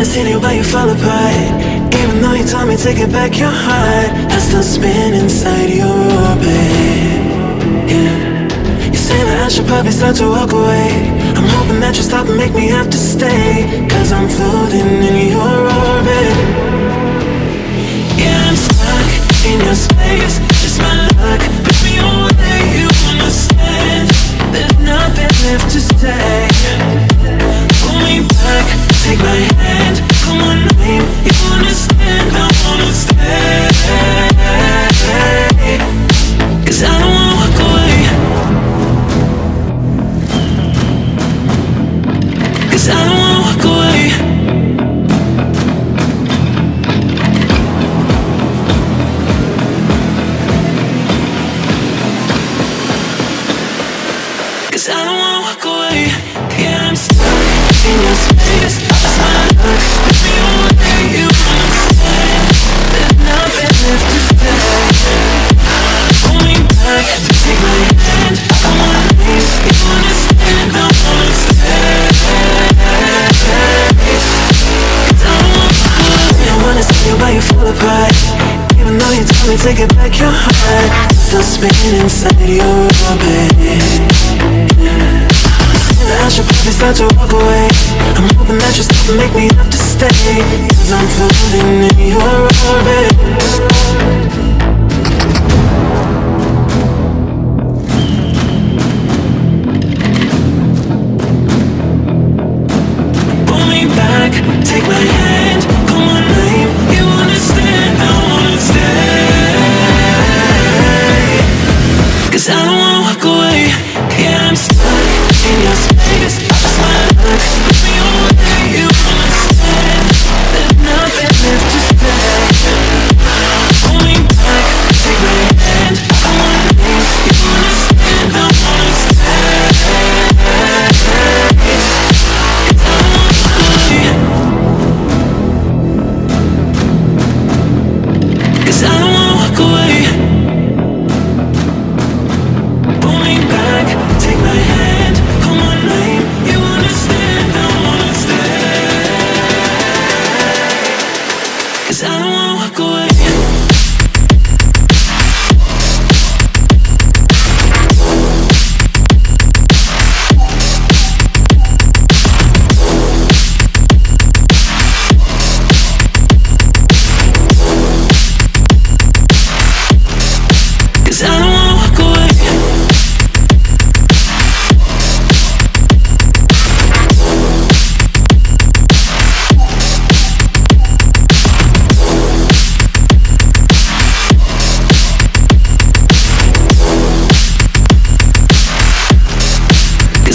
wanna see you, but you fall apart. Even though you told me to get back your heart, I still spin inside your orbit. Yeah. You say that I should probably start to walk away. I'm hoping that you stop and make me have to stay. Cause I'm floating in your orbit. I don't wanna walk away. Yeah, I'm stuck in your me to get back your heart, still spinning inside your orbit. I should probably start to walk away I'm hoping that you and make me have to stay Cause I'm floating in your orbit Pull me back, take my hand Someone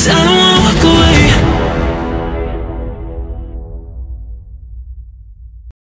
I don't